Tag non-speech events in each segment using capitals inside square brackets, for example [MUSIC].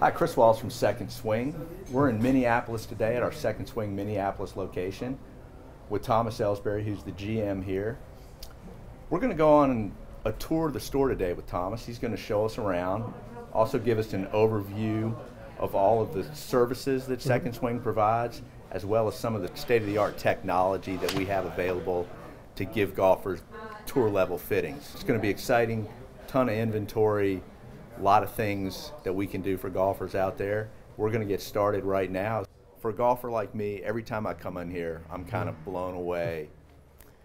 Hi, Chris Wallace from Second Swing. We're in Minneapolis today at our Second Swing Minneapolis location with Thomas Elsberry, who's the GM here. We're going to go on a tour of the store today with Thomas. He's going to show us around, also give us an overview of all of the services that Second Swing provides, as well as some of the state of the art technology that we have available to give golfers tour level fittings. It's going to be exciting, ton of inventory, a lot of things that we can do for golfers out there. We're going to get started right now. For a golfer like me, every time I come in here, I'm kind of blown away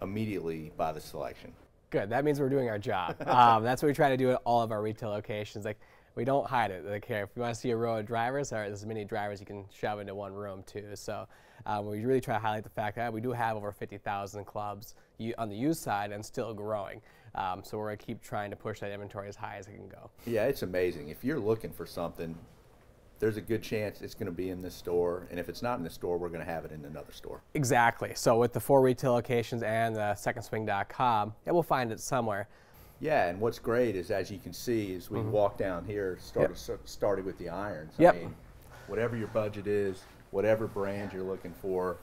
immediately by the selection. Good. That means we're doing our job. [LAUGHS] um, that's what we try to do at all of our retail locations. Like we don't hide it. Like here, if you want to see a row of drivers, or there's as many drivers you can shove into one room too. So um, we really try to highlight the fact that we do have over 50,000 clubs on the used side and still growing. Um, so we're going to keep trying to push that inventory as high as it can go. Yeah, it's amazing. If you're looking for something, there's a good chance it's going to be in this store. And if it's not in the store, we're going to have it in another store. Exactly. So with the four retail locations and the secondswing.com, yeah, we'll find it somewhere. Yeah, and what's great is, as you can see, as we mm-hmm. walk down here, started, yep. started with the irons. Yep. I mean, whatever your budget is, whatever brand you're looking for,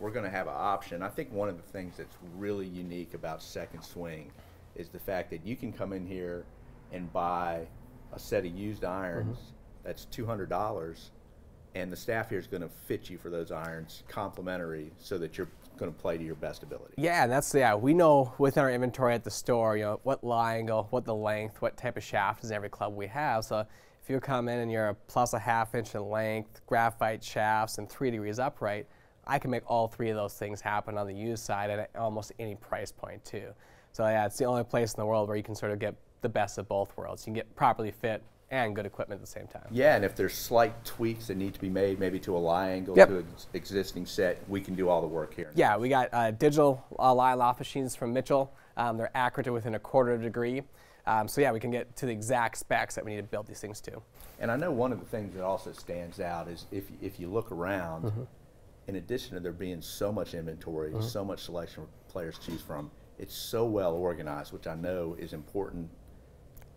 we're going to have an option. I think one of the things that's really unique about Second Swing is the fact that you can come in here and buy a set of used irons mm-hmm. that's $200 and the staff here is going to fit you for those irons complimentary so that you're going to play to your best ability. Yeah, and that's yeah. We know within our inventory at the store, you know, what lie angle, what the length, what type of shaft is in every club we have. So if you come in and you're a plus a half inch in length, graphite shafts, and three degrees upright, I can make all three of those things happen on the used side at almost any price point too. So yeah, it's the only place in the world where you can sort of get the best of both worlds. You can get properly fit and good equipment at the same time. Yeah, and if there's slight tweaks that need to be made, maybe to a lie angle yep. to an existing set, we can do all the work here. Yeah, we got uh, digital uh, lie loft machines from Mitchell. Um, they're accurate to within a quarter of a degree. Um, so yeah, we can get to the exact specs that we need to build these things to. And I know one of the things that also stands out is if, if you look around, mm-hmm. in addition to there being so much inventory, mm-hmm. so much selection players to choose from, it's so well organized, which I know is important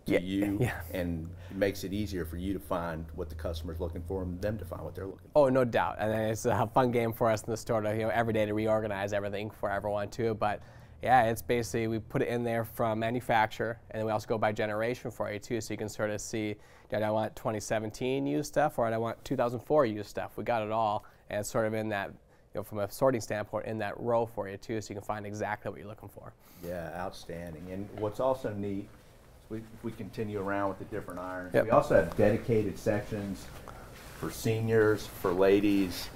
to yeah, you yeah. and it makes it easier for you to find what the customer's looking for and them to find what they're looking for. Oh, no doubt. And it's a fun game for us in the store to, you know, every day to reorganize everything for everyone too. But yeah, it's basically, we put it in there from manufacturer and then we also go by generation for you too. So you can sort of see, do I want 2017 used stuff or do I want 2004 used stuff? We got it all and it's sort of in that you know, from a sorting standpoint in that row for you too, so you can find exactly what you're looking for. Yeah, outstanding. And what's also neat, we, if we continue around with the different irons, yep. we also have dedicated sections for seniors, for ladies,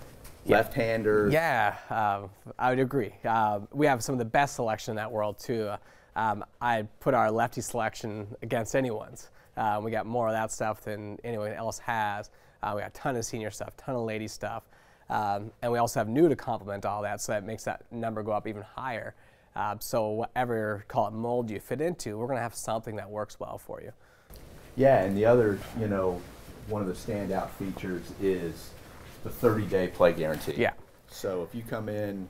left-handers. Yeah, um, I would agree. Uh, we have some of the best selection in that world too. Um, I put our lefty selection against anyone's. Uh, we got more of that stuff than anyone else has. Uh, we got a ton of senior stuff, ton of lady stuff. Um, and we also have new to complement all that, so that makes that number go up even higher. Uh, so whatever call it mold you fit into, we're going to have something that works well for you. Yeah, and the other, you know, one of the standout features is the 30-day play guarantee. Yeah. So if you come in,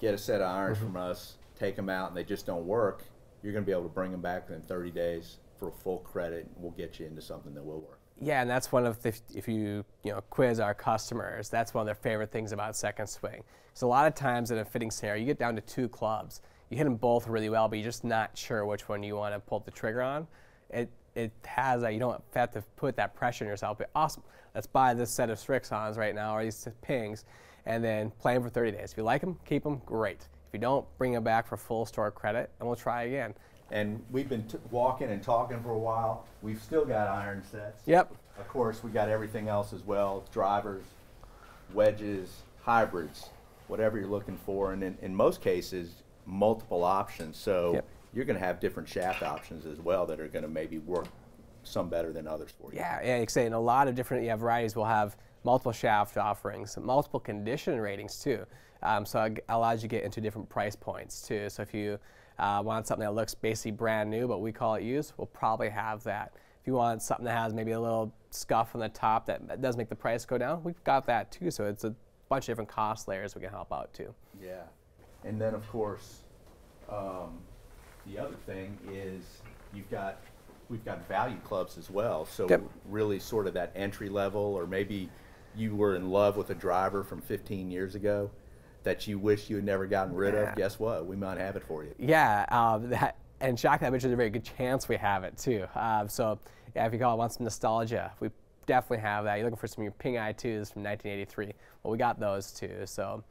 get a set of irons mm-hmm. from us, take them out, and they just don't work, you're going to be able to bring them back within 30 days for a full credit. And we'll get you into something that will work. Yeah, and that's one of the, if you you know quiz our customers, that's one of their favorite things about Second Swing. So a lot of times in a fitting scenario, you get down to two clubs, you hit them both really well, but you're just not sure which one you want to pull the trigger on. It it has a, you don't have to put that pressure on yourself. But awesome, let's buy this set of Srixons right now or these pings, and then play them for 30 days. If you like them, keep them. Great. If you don't, bring them back for full store credit, and we'll try again. And we've been t- walking and talking for a while. We've still got iron sets. Yep. Of course, we got everything else as well drivers, wedges, hybrids, whatever you're looking for. And in, in most cases, multiple options. So yep. you're going to have different shaft options as well that are going to maybe work some better than others for you. Yeah, yeah, like say a lot of different yeah, varieties, we'll have multiple shaft offerings, multiple condition ratings too. Um, so it allows you to get into different price points too. So if you uh, want something that looks basically brand new, but we call it used, we'll probably have that. If you want something that has maybe a little scuff on the top that does make the price go down, we've got that too. So it's a bunch of different cost layers we can help out too. Yeah. And then, of course, um, the other thing is you've got we've got value clubs as well. So Yep. really sort of that entry level, or maybe you were in love with a driver from 15 years ago that you wish you had never gotten rid Yeah. of. Guess what? We might have it for you. Yeah, um, that, and shock that mentioned a very good chance we have it too. Um, so yeah, if you call it want some nostalgia, we definitely have that. You're looking for some of your Ping Eye 2s from 1983. Well, we got those too. So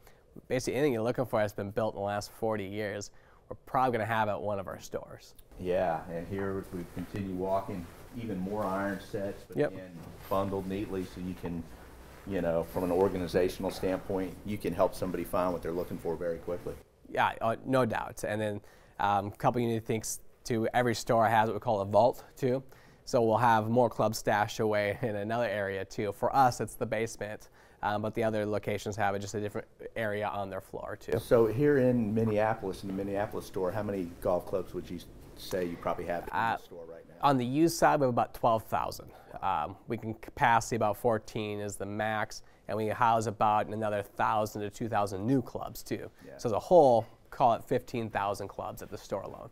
basically, anything you're looking for has been built in the last 40 years. We're probably going to have it at one of our stores. Yeah, and here we continue walking, even more iron sets, but Yep. again, bundled neatly so you can, you know, from an organizational standpoint, you can help somebody find what they're looking for very quickly. Yeah, uh, no doubt. And then um, a couple of unique things too. Every store has what we call a vault too. So we'll have more clubs stashed away [LAUGHS] in another area too. For us, it's the basement, um, but the other locations have it just a different area on their floor too. So here in Minneapolis, in the Minneapolis store, how many golf clubs would you say you probably have in Uh, the store right now? On the used side, we have about 12,000. Um, we can capacity about 14 is the max, and we house about another 1,000 to 2,000 new clubs too. Yeah. So as a whole, call it 15,000 clubs at the store alone.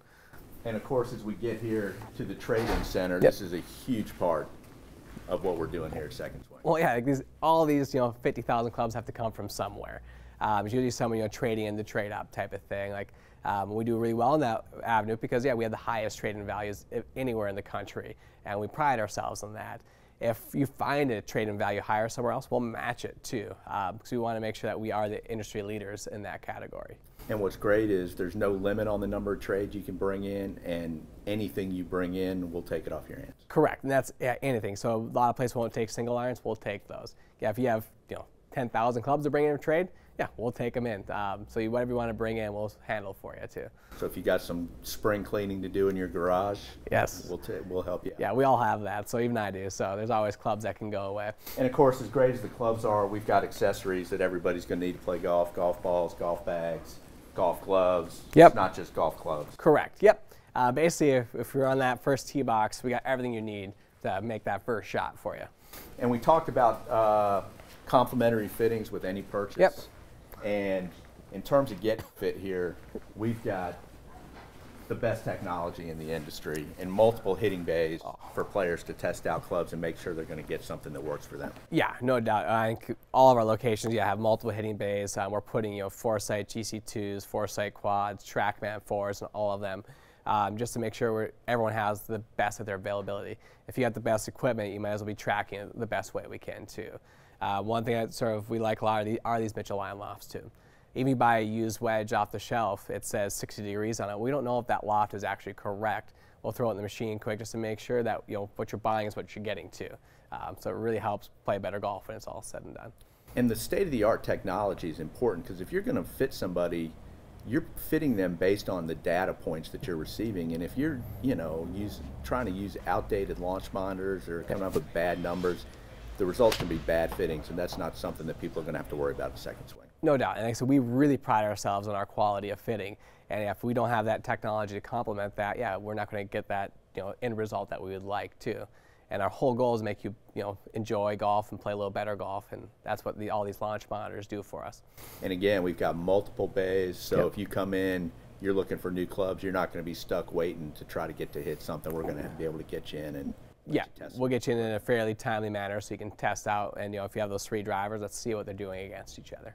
And of course, as we get here to the trade-in center, Yep. this is a huge part of what we're doing here at Second Swing. Well, yeah, like these, all these, you know, 50,000 clubs have to come from somewhere. Um, it's usually someone, you know, trading in the trade up type of thing. Like, um, we do really well in that avenue because, yeah, we have the highest trade in values anywhere in the country, and we pride ourselves on that. If you find a trade in value higher somewhere else, we'll match it too, um, because we want to make sure that we are the industry leaders in that category. And what's great is there's no limit on the number of trades you can bring in, and anything you bring in, we'll take it off your hands. Correct, and that's yeah, anything. So a lot of places won't take single irons. We'll take those. Yeah, if you have you know 10,000 clubs to bring in a trade, yeah, we'll take them in. Um, so you, whatever you want to bring in, we'll handle for you too. So if you got some spring cleaning to do in your garage, Yes. we'll we'll help you. out. Yeah, we all have that. So even I do. So there's always clubs that can go away. And of course, as great as the clubs are, we've got accessories that everybody's going to need to play golf: golf balls, golf bags, golf gloves. Yep. It's not just golf clubs. Correct. Yep. Uh, basically, if, if you're on that first tee box, we got everything you need to make that first shot for you. And we talked about uh, complimentary fittings with any purchase. Yep. And in terms of getting fit here, we've got the best technology in the industry and multiple hitting bays for players to test out clubs and make sure they're going to get something that works for them. Yeah, no doubt. I think all of our locations, yeah, have multiple hitting bays. Um, we're putting, you know, Foresight GC2s, Foresight quads, TrackMan 4s, and all of them, um, just to make sure we're, everyone has the best of their availability. If you got the best equipment, you might as well be tracking it the best way we can too. Uh, one thing that sort of we like a lot are, the, are these Mitchell lie lofts too. Even if you buy a used wedge off the shelf, it says 60 degrees on it. We don't know if that loft is actually correct. We'll throw it in the machine quick just to make sure that you know what you're buying is what you're getting to. Um, so it really helps play better golf when it's all said and done. And the state of the art technology is important because if you're going to fit somebody, you're fitting them based on the data points that you're receiving. And if you're, you know, use, trying to use outdated launch monitors or coming up with bad numbers, the results can be bad fittings, and that's not something that people are going to have to worry about at second swing. No doubt. And like I said, we really pride ourselves on our quality of fitting. And if we don't have that technology to complement that, yeah, we're not going to get that you know end result that we would like to. And our whole goal is to make you you know enjoy golf and play a little better golf, and that's what the, all these launch monitors do for us. And again, we've got multiple bays, so Yep. if you come in, you're looking for new clubs, you're not going to be stuck waiting to try to get to hit something. We're going to be able to get you in and Yeah, we'll get you in in a fairly timely manner so you can test out. And you know if you have those three drivers, let's see what they're doing against each other.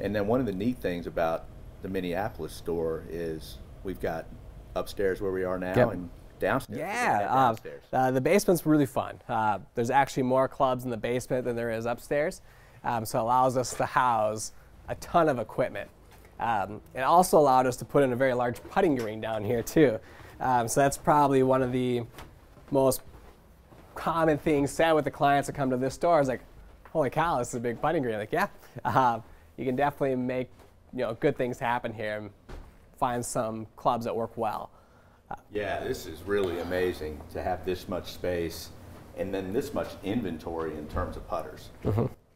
And then one of the neat things about the Minneapolis store is we've got upstairs where we are now Yep. and downstairs. Yeah, head uh, uh, the basement's really fun. Uh, there's actually more clubs in the basement than there is upstairs, um, so it allows us to house a ton of equipment. Um, it also allowed us to put in a very large putting green down here too. Um, so that's probably one of the most common things said with the clients that come to this store is like, "Holy cow, this is a big putting green!" Like, yeah, uh, you can definitely make you know good things happen here and find some clubs that work well. Yeah, this is really amazing to have this much space and then this much inventory in terms of putters.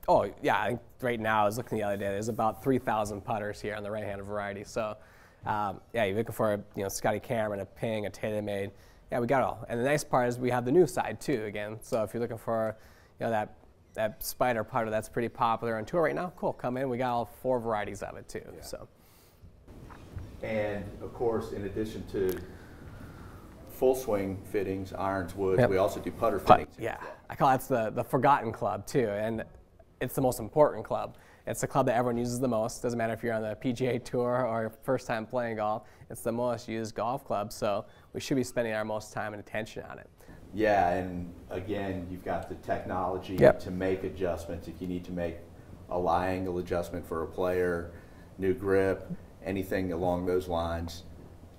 Oh yeah, I think right now I was looking the other day. There's about 3,000 putters here on the right-handed variety. So um, yeah, you're looking for a, you know Scotty Cameron, a Ping, a TaylorMade. Yeah, we got it all. And the nice part is we have the new side too. Again, so if you're looking for you know that that spider putter that's pretty popular on tour right now, cool. Come in. We got all four varieties of it too. So And of course, in addition to full swing fittings, irons, woods. Yep. We also do putter But, fittings. yeah, I call it the, the forgotten club too, and it's the most important club. It's the club that everyone uses the most. Doesn't matter if you're on the PGA Tour or first time playing golf. It's the most used golf club, so we should be spending our most time and attention on it. Yeah, and again, you've got the technology Yep. to make adjustments. If you need to make a lie angle adjustment for a player, new grip, anything along those lines,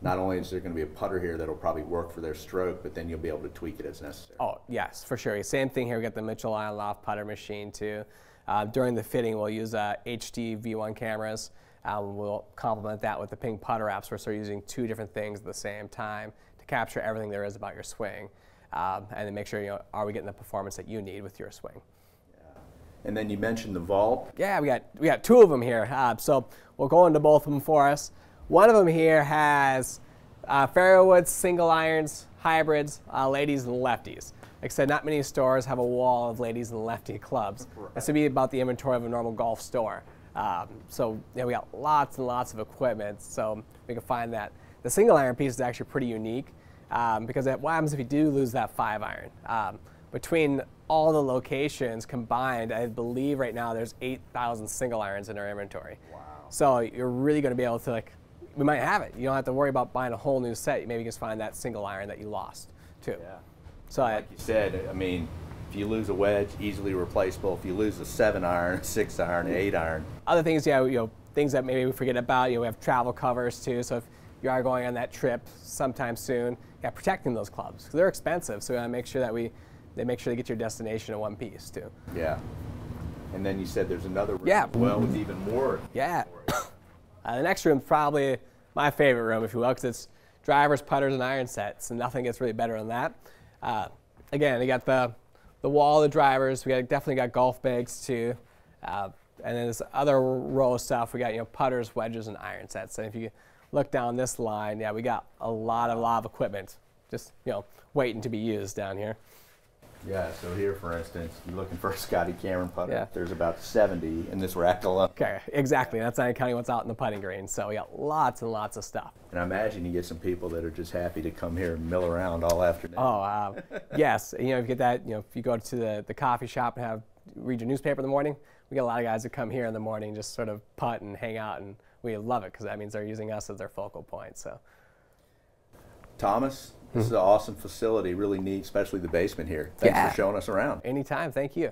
not only is there going to be a putter here that'll probably work for their stroke, but then you'll be able to tweak it as necessary. Oh, yes, for sure. Same thing here. We got the Mitchell Iron Loft putter machine too. Uh, during the fitting, we'll use uh, HD V1 cameras. Um, we'll complement that with the Ping putter apps. We're sort of using two different things at the same time to capture everything there is about your swing, um, and then make sure you know are we getting the performance that you need with your swing. And then you mentioned the vault. Yeah, we got we got two of them here. Uh, so we'll go into both of them for us. One of them here has uh, Fairwood single irons, hybrids, uh, ladies and lefties. Like I said, not many stores have a wall of ladies and lefty clubs. This would be about the inventory of a normal golf store. Um, so yeah, we got lots and lots of equipment, so we can find that. The single iron piece is actually pretty unique um, because it, what happens if you do lose that five iron? Um, between all the locations combined, I believe right now there's 8,000 single irons in our inventory. Wow. So you're really going to be able to like, we might have it. You don't have to worry about buying a whole new set. Maybe you just find that single iron that you lost too. Yeah. So I, Like you said, I mean, if you lose a wedge, easily replaceable. If you lose a seven iron, a six iron, an eight iron, other things, yeah, you know, things that maybe we forget about. You know, we have travel covers too. So if you are going on that trip sometime soon, yeah, protecting those clubs 'cause they're expensive. So we want to make sure that we, they make sure they get your destination in one piece too. yeah. And then you said there's another room Yeah. well with even more. [COUGHS] Yeah. [COUGHS] Uh, the next room probably my favorite room, if you will, because it's drivers, putters, and iron sets, and nothing gets really better than that. Uh, again, you got the the wall of drivers. We got definitely got golf bags too, uh, and then this other row of stuff. We got you know putters, wedges, and iron sets. And if you look down this line, yeah, we got a lot of lot of equipment, just you know waiting to be used down here. Yeah, so here, for instance, you're looking for a Scotty Cameron putter. Yeah. There's about 70 in this rack alone. Okay, exactly. That's not counting what's out in the putting green. So we got lots and lots of stuff. And I imagine you get some people that are just happy to come here and mill around all afternoon. Oh, uh, yes. You know, if you get that, you know, if you go to the, the coffee shop and have read your newspaper in the morning, we get a lot of guys that come here in the morning, just sort of putt and hang out, and we love it because that means they're using us as their focal point. So, Thomas, this is an awesome facility, really neat, especially the basement here. Thanks Yeah. for showing us around. anytime, thank you.